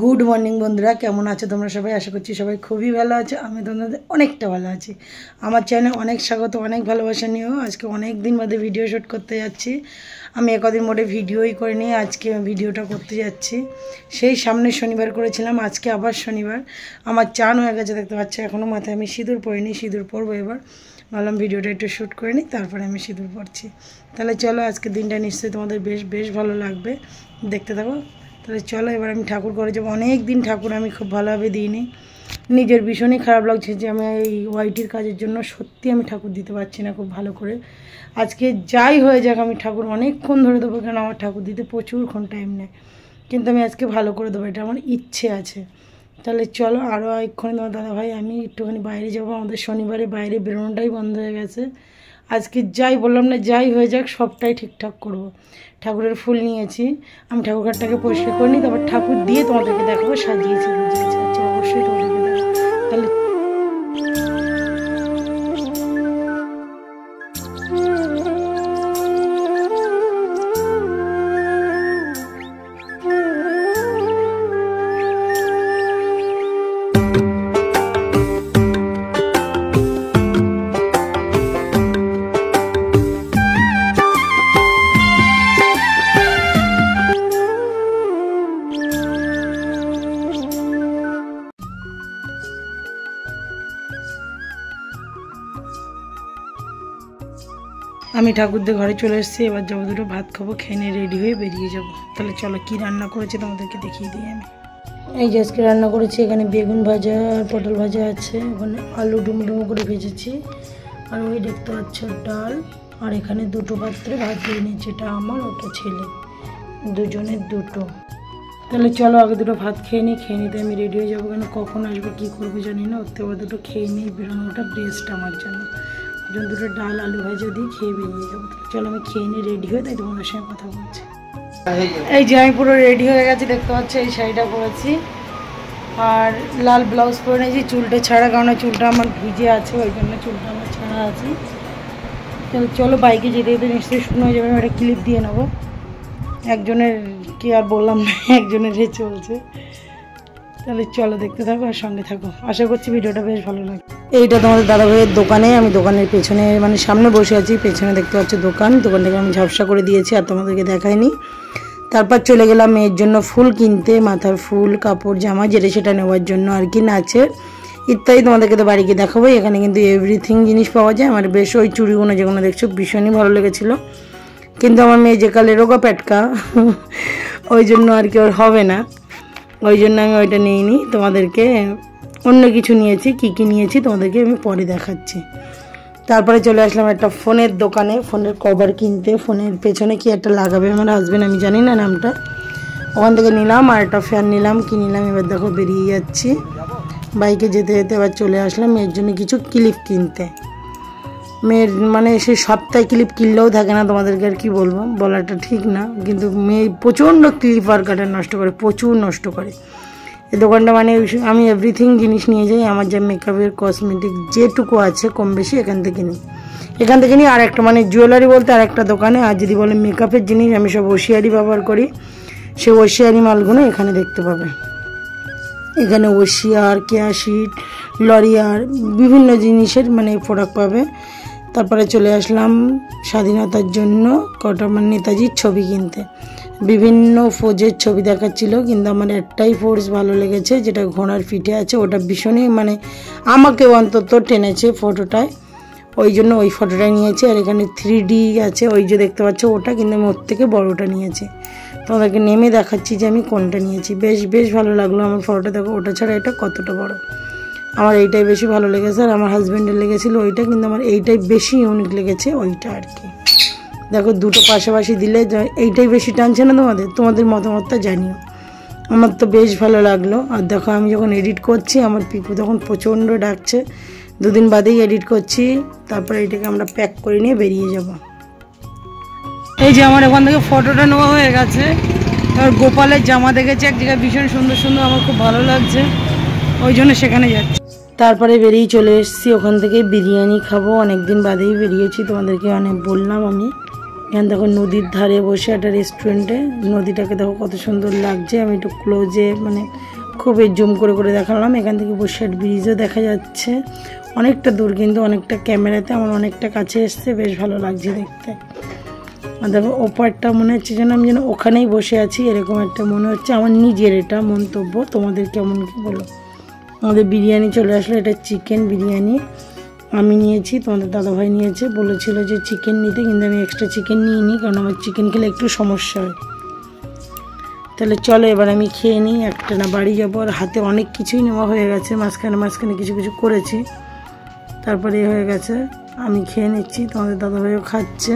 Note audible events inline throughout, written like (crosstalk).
Good morning বন্ধুরা। কেমন আছো তোমরা সবাই? আশা করছি সবাই খুবই ভালো আছো। আমি তোমাদের অনেকটা ভালো আছি। আমার চ্যানেলে অনেক স্বাগত, অনেক ভালোবাসা নিয়েও আজকে অনেক দিন বাদে ভিডিও শ্যুট করতে যাচ্ছি। আমি একদিন মোটে ভিডিওই করে নিয়ে আজকে ভিডিওটা করতে যাচ্ছি। সেই সামনে শনিবার করেছিলাম, আজকে আবার শনিবার। আমার চান হয়ে গেছে, দেখতে পাচ্ছি এখনও মাথায় আমি সিঁদুর পরিনি সিঁদুর পরবো এবার। ভাবলাম ভিডিওটা একটু শ্যুট করে নিই, তারপরে আমি সিঁদুর পড়ছি। তাহলে চলো, আজকে দিনটা নিশ্চয়ই তোমাদের বেশ বেশ ভালো লাগবে। দেখতে থাকো। তাহলে চলো, এবার আমি ঠাকুর করে যাব। অনেক দিন ঠাকুর আমি খুব ভালোভাবে দিইনি। নিজের ভীষণই খারাপ লাগছে যে আমি এই ওয়াইটির কাজের জন্য সত্যি আমি ঠাকুর দিতে পারছি না খুব ভালো করে। আজকে যাই হয়ে যাক, আমি ঠাকুর অনেকক্ষণ ধরে দেবো, কেন আমার ঠাকুর দিতে প্রচুরক্ষণ টাইম নেয়। কিন্তু আমি আজকে ভালো করে দেবো, এটা আমার ইচ্ছে আছে। তাহলে চলো আরও এক্ষুনি তোমার দাদাভাই, আমি একটুখানি বাইরে যাব। আমাদের শনিবারে বাইরে বেরোনোটাই বন্ধ হয়ে গেছে। আজকে যাই বললাম না, যাই হয়ে যাক, সবটাই ঠিকঠাক করব। ঠাকুরের ফুল নিয়েছি। আমি ঠাকুর ঘরটাকে পরিষ্কার করে নিই, তারপর ঠাকুর দিয়ে তোমাদেরকে দেখাবো, সাজিয়েছি। আচ্ছা অবশ্যই তোমাদেরকে তাহলে আমি ঠাকুরদের ঘরে চলে এসেছি, এবার যাব দুটো ভাত খাব, খেয়ে নিয়ে রেডি হয়ে বেরিয়ে যাব। তাহলে চলো, কি রান্না করেছে তোমাদেরকে দেখিয়ে দিই আমি। এই যে আজকে রান্না করেছি, এখানে বেগুন ভাজা আর পটল ভাজা আছে, ওখানে আলু ডুমো ডুমো করে ভেজেছি। আর ওই দেখতে পাচ্ছ ডাল, আর এখানে দুটো পাত্রে ভাত দিয়ে নিয়েছি, এটা আমার, ওটা ছেলে। দুজনের দুটো। তাহলে চলো, আগে দুটো ভাত খেয়ে নিই, খেয়ে নিতে আমি রেডি হয়ে যাব। কেন, কখন আসব, কী করব জানি না, ওর থেকে দুটো খেয়ে নিই, বেরোনোটা বেস্ট আমার জন্য। ওজন দুটো ডাল, আলু ভাজা দিয়ে খেয়ে বেরিয়ে যাব। চলো, আমি খেয়ে নিয়ে রেডি হয়ে তাই তোমাদের সঙ্গে কথা বলছি। এই যে, আমি পুরো রেডি হয়ে গেছি, দেখতে পাচ্ছি, এই শাড়িটা পরেছি। আর লাল ব্লাউজ পরে নিয়েছি, চুলটা ছাড়া, কারণ চুলটা আমার ভিজে আছে, ওই জন্য চুলটা আমার ছাড়া আছে। চলো বাইকে যেতে যেতে নিশ্চয়ই শুকনো হয়ে যাবে, আমি একটা ক্লিপ দিয়ে নেব। একজনের, কি আর বললাম না, (laughs) একজনের চলছে। তাহলে চলো, দেখতে থাকো আর সঙ্গে থাকো। আশা করছি ভিডিওটা বেশ ভালো লাগে এইটা তোমাদের দাদা ভাইয়ের দোকানে, আমি দোকানের পেছনে মানে সামনে বসে আছি, পেছনে দেখতে পাচ্ছি দোকান, দোকানটাকে আমি ঝাপসা করে দিয়েছি আর তোমাদেরকে দেখাইনি। তারপর চলে গেলাম মেয়ের জন্য ফুল কিনতে, মাথার ফুল, কাপড়, জামা, যেটা সেটা নেওয়ার জন্য আর কি নাচের ইত্যাদি তোমাদেরকে তো বাড়ি গিয়ে দেখাবো, এখানে কিন্তু এভরিথিং জিনিস পাওয়া যায়। আমার বেশ ওই চুড়িগুলো যেগুলো দেখছ, ভীষণই ভালো লেগেছিলো। কিন্তু আমার মেয়ে যে কালে রোগা প্যাটকা ওই জন্য আর কি ওর হবে না। ওই জন্য আমি ওইটা নিইনি। তোমাদেরকে অন্য কিছু নিয়েছি, কি কি নিয়েছি তোমাদেরকে আমি পরে দেখাচ্ছি। তারপরে চলে আসলাম একটা ফোনের দোকানে, ফোনের কভার কিনতে, ফোনের পেছনে কি একটা লাগাবে আমার হাজব্যান্ড আমি জানি না নামটা। ওখান থেকে নিলাম আর একটা ফ্যান নিলাম, কি নিলাম, এবার দেখো বেরিয়ে যাচ্ছি। বাইকে যেতে যেতে এবার চলে আসলাম মেয়ের জন্য কিছু ক্লিপ কিনতে। মেয়ের মানে সে সপ্তাহে ক্লিপ কিনলেও থাকে না, তোমাদেরকে আর কি বলব? বলাটা ঠিক না, কিন্তু মেয়ে প্রচণ্ড ক্লিপ আর কাটার নষ্ট করে, প্রচুর নষ্ট করে। এই দোকানটা মানে আমি এভরিথিং জিনিস নিয়ে যাই, আমার যা মেকআপের কসমেটিক যেটুকু আছে কম বেশি এখান থেকে নিই। এখান থেকে নিই আর একটা মানে জুয়েলারি বলতে আর একটা দোকানে, আর যদি বলে মেকআপের জিনিস, আমি সব ওশিয়ারি ব্যবহার করি। সে ওশিয়ারি মালগুলো এখানে দেখতে পাবে। এখানে ওশিয়ার কেয়াশিট লরিয়ার, বিভিন্ন জিনিসের মানে প্রোডাক্ট পাবে। তারপরে চলে আসলাম স্বাধীনতার জন্য কটা মানে নেতাজির ছবি কিনতে। বিভিন্ন ফোজের ছবি দেখাচ্ছিল, কিন্তু আমার একটাই ফোর্স ভালো লেগেছে, যেটা ঘোড়ার পিঠে আছে, ওটা ভীষণই মানে আমাকে অন্তত টেনেছে ফটোটায় ওই জন্য ওই ফটোটা নিয়েছি, আর এখানে থ্রি ডি আছে, ওই যে দেখতে পাচ্ছ ওটা, কিন্তু আমি ওর থেকে বড়োটা নিয়েছি। তোমাদেরকে নেমে দেখাচ্ছি যে আমি কোনটা নিয়েছি। বেশ বেশ ভালো লাগল আমার ফটোটা দেখো ওটা ছাড়া এটা কতটা বড়। আমার এইটাই বেশি ভালো লেগেছে, আর আমার হাজব্যান্ডের লেগেছিলো ওইটা, কিন্তু আমার এইটাই বেশি ইউনিক লেগেছে, ওইটা আর কি। দেখো, দুটো পাশাপাশি দিলে এইটাই বেশি টানছে না তোমাদের? তোমাদের মতামতটা জানিও। আমার তো বেশ ভালো লাগল। আর দেখো, আমি যখন এডিট করছি, আমার পিপু তখন প্রচণ্ড ডাকছে। দুদিন বাদেই এডিট করছি। তারপরে এটাকে আমরা প্যাক করে নিয়ে বেরিয়ে যাব। এই যে আমার ওখান থেকে ফটোটা নেওয়া হয়ে গেছে। এবার গোপালের জামা দেখেছি, এক জায়গায় ভীষণ সুন্দর সুন্দর, আমার খুব ভালো লাগছে। ওই জন্য সেখানে যাচ্ছি। তারপরে বেরিয়ে চলে এসেছি। ওখান থেকে বিরিয়ানি খাব। অনেকদিন বাদেই বেরিয়েছি, তোমাদেরকে অনেক বললাম আমি। এখান দেখো নদীর ধারে বসে একটা রেস্টুরেন্টে নদীটাকে দেখো কত সুন্দর লাগছে। আমি একটু ক্লোজে মানে খুবই জুম করে করে দেখালাম। এখান থেকে বসে ব্রিজও দেখা যাচ্ছে। অনেকটা দূর কিন্তু অনেকটা ক্যামেরাতে আমার অনেকটা কাছে এসছে। বেশ ভালো লাগছে দেখতে। আর দেখো ওপারটা মনে হচ্ছে যেন আমি যেন ওখানেই বসে আছি। এরকম একটা মনে হচ্ছে। আমার নিজের এটা মন্তব্য। তোমাদের কেমন কি বলো? আমাদের বিরিয়ানি চলে আসলো। এটা চিকেন বিরিয়ানি। আমি নিয়েছি, তোমাদের দাদাভাই নিয়েছে, বলেছিল যে চিকেন নিতে, কিন্তু আমি এক্সট্রা চিকেন নিয়ে নিই কারণ আমার চিকেন খেলে একটু সমস্যা হয়। তাহলে চলো এবার আমি খেয়ে নিই, একটা না বাড়ি যাব, আর হাতে অনেক কিছুই নেওয়া হয়ে গেছে, মাঝখানে মাঝখানে কিছু কিছু করেছি। তারপরে এ হয়ে গেছে, আমি খেয়ে নিচ্ছি, তোমাদের দাদাভাইও খাচ্ছে।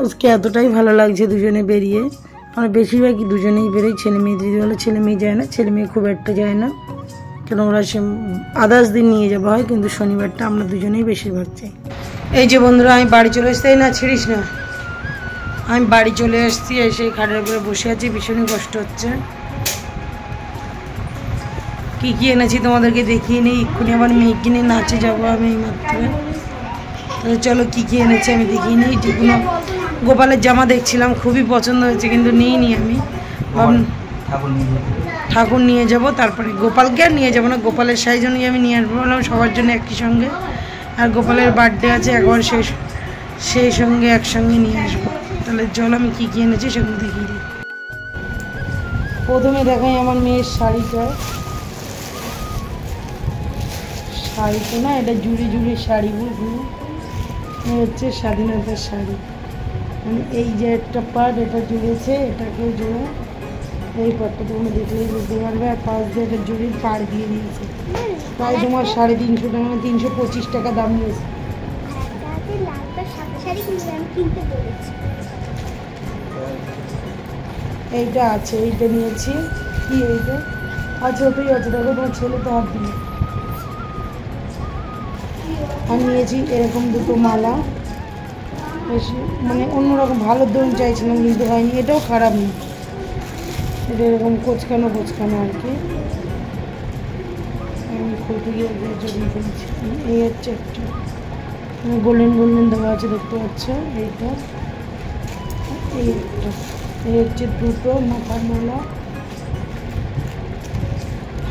আজকে এতটাই ভালো লাগছে দুজনে বেরিয়ে। আমরা বেশিরভাগই দুজনেই বেরোই, ছেলে মেয়ে, দিদি বলে, ছেলে মেয়ে যায় না, ছেলে মেয়ে খুব একটা যায় না। কেন ওরা সে আদার্স দিন নিয়ে যাওয়া হয় কিন্তু শনিবারটা আমরা দুজনেই বেশিরভাগ যাই এই যে বন্ধুরা আমি বাড়ি চলে এই না ছিড়িস না। আমি বাড়ি চলে এসেছি এসে খাটের উপরে বসে আছি ভীষণই কষ্ট হচ্ছে। কি কি এনেছি তোমাদেরকে দেখিয়ে নিই এক্ষুনি আবার মেয়ে কিনে নাচে যাব আমি এই মাত্র। তাহলে চলো কি কি এনেছি আমি দেখিয়ে নিই। যেগুলো গোপালের জামা দেখছিলাম খুবই পছন্দ হয়েছে কিন্তু নিইনি আমি। ঠাকুর যেতে। ঠাকুর নিয়ে যাব, তারপরে গোপালকে আর নিয়ে যাব না, গোপালের সাই জন্যই আমি নিয়ে আসব বললাম, সবার জন্য একই সঙ্গে। আর গোপালের বার্থডে আছে, একবার সেই সেই সঙ্গে একসঙ্গে নিয়ে আসব। তাহলে চল আমি কী কী এনেছি সেগুলো দেখিয়ে দিই। প্রথমে দেখাই আমার মেয়ের শাড়িটা শাড়িটা না, এটা জুড়ি জুড়ি শাড়ি বুঝলি? হচ্ছে স্বাধীনতার শাড়ি। মানে এই যে একটা পার্ট এটা জুড়েছে এটাকেও জুড়ে। এই পাটটা তোমরা দেখলেই বুঝতে পারবে। আর পাঁচ একটা জুড়ির পাড় দিয়ে দিয়েছে। প্রায় তোমার সাড়ে তিনশো টাকা, তিনশো পঁচিশ টাকা দাম নিয়েছে। এইটা আছে, এইটা নিয়েছি। কি এইটা? আচ্ছা ওটাই আছে। দেখো, তোমার ছেলে তো হাত দিয়ে আমি নিয়েছি এরকম দুটো মালা। মানে অন্যরকম ভালো ধরুন চাইছিলাম, কিন্তু হয়নি। এটাও খারাপ নেই। এটা এরকম কোচকানো কোচকানো আর কি। আমি জড়িয়ে এই হচ্ছে একটা। গোল্ডেন গোল্ডেন দেওয়া আছে দেখতে পাচ্ছ, এইটা। এই একটা। এই হচ্ছে দুটো মাথার মালা।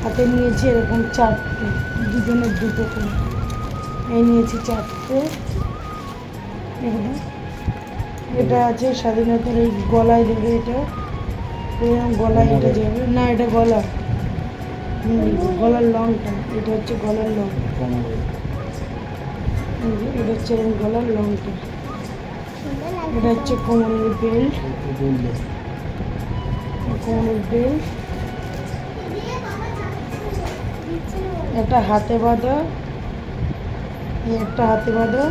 হাতে নিয়েছি এরকম চারটে, দুজনের দুটো করে। এই নিয়েছি চারটে। এগুলো। এটা আছে স্বাধীনতার এই গলায় দেবে এটা। গলায় এটা যাবে না, এটা গলা। গলার লংটা, এটা হচ্ছে গলার লং। এটা হচ্ছে গলার লংটা। এটা হচ্ছে কোমরের বেল্ট। কোমরের বেল্ট। একটা হাতে বাঁধা। একটা হাতে বাঁধা।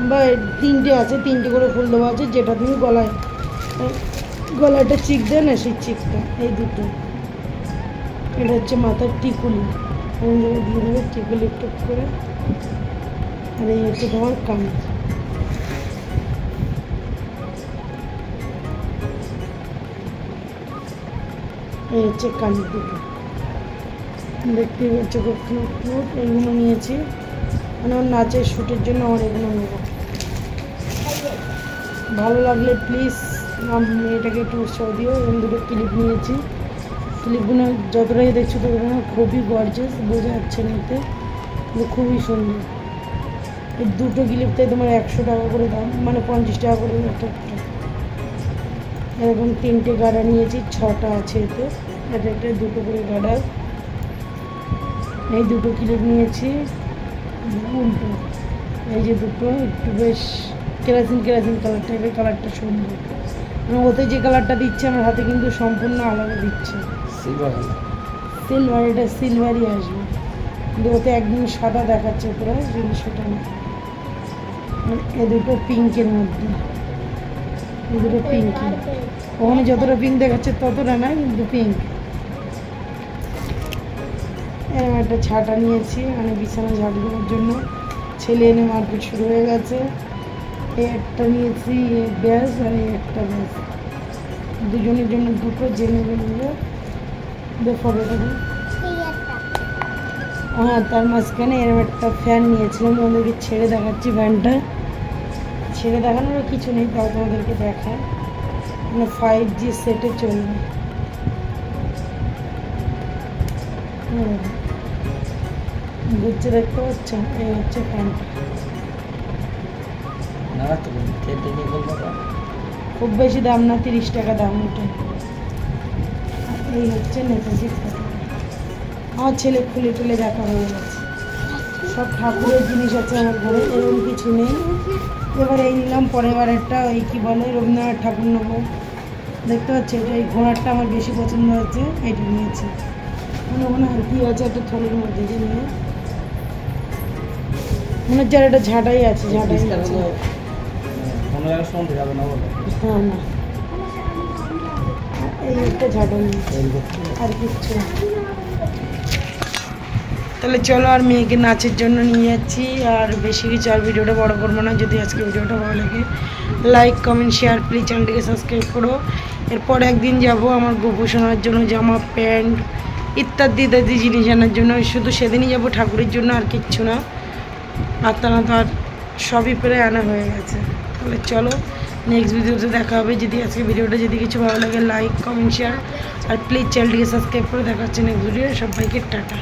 বা তিনটে আছে, তিনটে করে ফুল দেওয়া আছে, যেটা তুমি গলায়। গলাটা চিক দেয় না, সেই চিকটা, এই দুটো। এটা হচ্ছে মাথার টিকুলি। দিয়ে টিকুলি টুক করে। আর এই হচ্ছে তোমার কান। এই হচ্ছে কানের দুটো দেখতে পাচ্ছ খুব কিউট এইগুলো নিয়েছি। মানে ওর নাচের শ্যুটের জন্য আমার এগুলো নেব ভালো লাগলে প্লিজ মেয়েটাকে একটু উৎসাহ দিও এবং দুটো ক্লিপ নিয়েছি। ক্লিপগুলো যতটাই দেখছ ততটা খুবই গর্জেস বোঝা যাচ্ছে না এতে। খুবই সুন্দর। এই দুটো ক্লিপটাই তোমার একশো টাকা করে দাম মানে পঞ্চাশ টাকা করে একটা এরকম তিনটে গাড়া নিয়েছি, ছটা আছে এতে। এটা একটা দুটো করে গাড়া। এই দুটো ক্লিপ নিয়েছি। উল্টো এই যে দুটো, একটু বেশ কেরাসিন কেরাসিন কালার টাইপের কালারটা সুন্দর। ওতে যে কালারটা দিচ্ছে আমার হাতে কিন্তু সম্পূর্ণ আলাদা দিচ্ছে। সিলভার এটা সিলভারই আসবে। কিন্তু ওতে একদম সাদা দেখাচ্ছে পুরো কিন্তু সেটা না। মানে এ দুটো পিঙ্কের মধ্যে। এ দুটো পিঙ্কি ওখানে যতটা পিঙ্ক দেখাচ্ছে ততটা না কিন্তু পিঙ্ক এরকম একটা ছাটা নিয়েছি মানে বিছানা ঝাড়ু দেওয়ার জন্য। ছেলে এনে মারপিট শুরু হয়ে গেছে। একটা নিয়েছি ব্যাস আর এই একটা ব্যাস। দুজনের জন্য দুটো জেনে দেখো হ্যাঁ তার মাঝখানে এরকম একটা ফ্যান নিয়েছিলাম তোমাদেরকে ছেড়ে দেখাচ্ছি ফ্যানটা ছেড়ে দেখানোরও কিছু নেই তাও তোমাদেরকে দেখায়। মানে ফাইভ জি সেটে চলবে। ঘুরছে দেখতে পাচ্ছ? এই হচ্ছে ফ্যানটা তো বলব খুব বেশি দাম না তিরিশ টাকা দাম ওটা। এই হচ্ছে নেতাজি আমার ছেলে খুলে টুলে দেখা হয়ে গেছে। সব ঠাকুরের জিনিস আছে আমার ঘরে এরকম কিছু নেই। এবার এই নিলাম পরের বারেরটা ওই কী বলে রবীন্দ্রনাথ ঠাকুর নেব। দেখতে পাচ্ছি এটা এই ঘোড়ারটা আমার বেশি পছন্দ হয়েছে এটা নিয়েছি। মনে মনে আর কি আছে একটা থলের মধ্যে যে নিয়ে। মনে হচ্ছে আর একটা ঝাঁটাই আছে ঝাঁটাই আছে। কোনো জায়গায় শুনতে যাবে না বলো। হ্যাঁ না। তাহলে চলো আর মেয়েকে নাচের জন্য নিয়ে যাচ্ছি। আর বেশি কিছু আর ভিডিওটা বড় করব না। যদি আজকে ভিডিওটা ভালো লাগে লাইক কমেন্ট শেয়ার প্লিজ চ্যানেলটিকে সাবস্ক্রাইব করো। এরপর একদিন যাব আমার গোপু শোনার জন্য জামা প্যান্ট ইত্যাদি ইত্যাদি জিনিস আনার জন্য। শুধু সেদিনই যাব ঠাকুরের জন্য আর কিচ্ছু না। আর তা না তো আর সবই প্রায় আনা হয়ে গেছে। তাহলে চলো নেক্সট ভিডিওতে দেখা হবে। যদি আজকে ভিডিওটা যদি কিছু ভালো লাগে লাইক কমেন্ট শেয়ার আর প্লিজ চ্যানেলটিকে সাবস্ক্রাইব করে দেখা হচ্ছে নেক্সট ভিডিও সবাইকে টাটা।